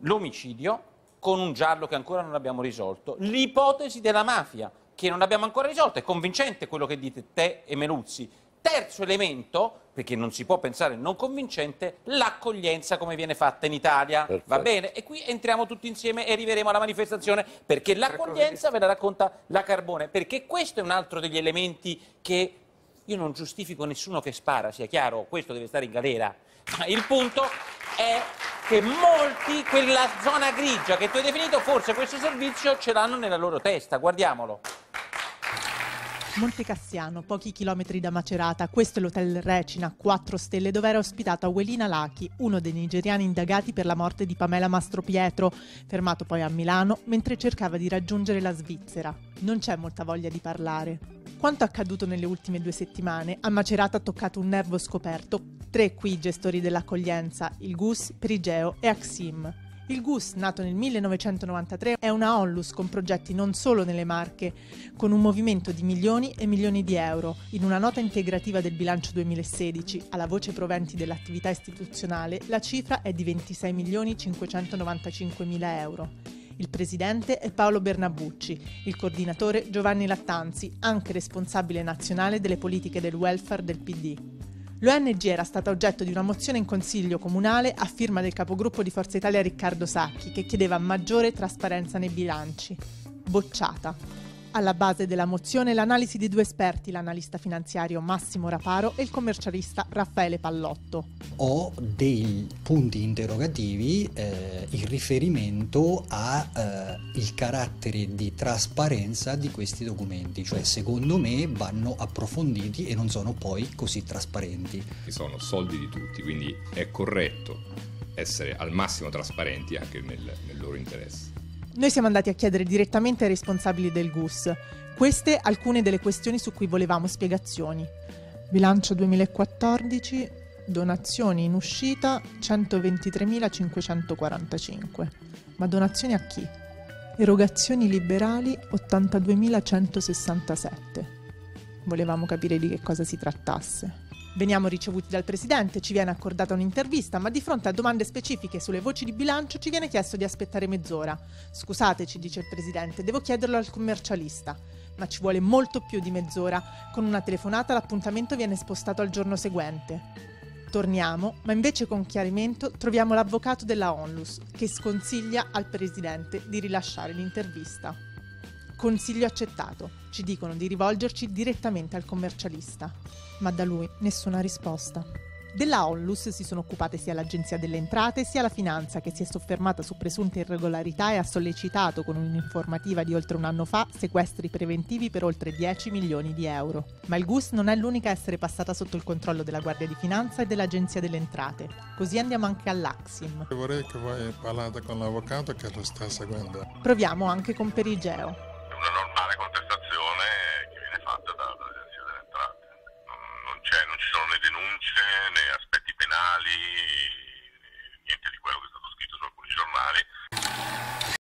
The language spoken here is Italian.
l'omicidio con un giallo che ancora non abbiamo risolto, l'ipotesi della mafia che non abbiamo ancora risolto, è convincente quello che dite te e Meluzzi. Terzo elemento, perché non si può pensare non convincente, l'accoglienza come viene fatta in Italia. Perfetto. Va bene? E qui entriamo tutti insieme e arriveremo alla manifestazione, perché l'accoglienza ve la racconta la Carbone, perché questo è un altro degli elementi che io non giustifico nessuno che spara, sia chiaro, questo deve stare in galera. Ma il punto è che molti, quella zona grigia che tu hai definito, forse questo servizio ce l'hanno nella loro testa. Guardiamolo. Monte Cassiano, pochi chilometri da Macerata, questo è l'hotel Recina, 4 stelle, dove era ospitato Awelina Laki, uno dei nigeriani indagati per la morte di Pamela Mastropietro, fermato poi a Milano mentre cercava di raggiungere la Svizzera. Non c'è molta voglia di parlare. Quanto accaduto nelle ultime due settimane, a Macerata ha toccato un nervo scoperto. Tre qui i gestori dell'accoglienza, il GUS, Perigeo e Axim. Il GUS, nato nel 1993, è una onlus con progetti non solo nelle Marche, con un movimento di milioni e milioni di euro. In una nota integrativa del bilancio 2016, alla voce proventi dell'attività istituzionale, la cifra è di 26 milioni 595 mila euro. Il presidente è Paolo Bernabucci, il coordinatore Giovanni Lattanzi, anche responsabile nazionale delle politiche del welfare del PD. L'ONG era stata oggetto di una mozione in consiglio comunale a firma del capogruppo di Forza Italia Riccardo Sacchi che chiedeva maggiore trasparenza nei bilanci. Bocciata. Alla base della mozione l'analisi di due esperti, l'analista finanziario Massimo Raparo e il commercialista Raffaele Pallotto. Ho dei punti interrogativi eh, in riferimento al carattere di trasparenza di questi documenti, cioè secondo me vanno approfonditi e non sono poi così trasparenti. Ci sono soldi di tutti, quindi è corretto essere al massimo trasparenti anche nel, nel loro interesse. Noi siamo andati a chiedere direttamente ai responsabili del GUS. Queste alcune delle questioni su cui volevamo spiegazioni. Bilancio 2014, donazioni in uscita 123.545. Ma donazioni a chi? Erogazioni liberali 82.167. Volevamo capire di che cosa si trattasse. Veniamo ricevuti dal Presidente, ci viene accordata un'intervista, ma di fronte a domande specifiche sulle voci di bilancio ci viene chiesto di aspettare mezz'ora. Scusate, ci dice il Presidente, devo chiederlo al commercialista. Ma ci vuole molto più di mezz'ora. Con una telefonata l'appuntamento viene spostato al giorno seguente. Torniamo, ma invece con chiarimento troviamo l'avvocato della Onlus che sconsiglia al Presidente di rilasciare l'intervista. Consiglio accettato. Ci dicono di rivolgerci direttamente al commercialista. Ma da lui nessuna risposta. Della Onlus si sono occupate sia l'Agenzia delle Entrate sia la Finanza che si è soffermata su presunte irregolarità e ha sollecitato con un'informativa di oltre un anno fa sequestri preventivi per oltre 10 milioni di euro. Ma il GUS non è l'unica a essere passata sotto il controllo della Guardia di Finanza e dell'Agenzia delle Entrate. Così andiamo anche all'Axim. Vorrei che voi parlate con l'avvocato che lo sta seguendo. Proviamo anche con Perigeo. Penali,